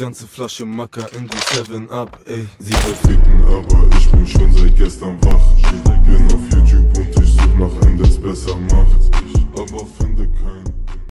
Ganze Flasche Macker in die 7 ab, ey. Sie verficken, aber ich bin schon seit gestern wach. Bin auf YouTube und ich such nach einem, der's besser macht.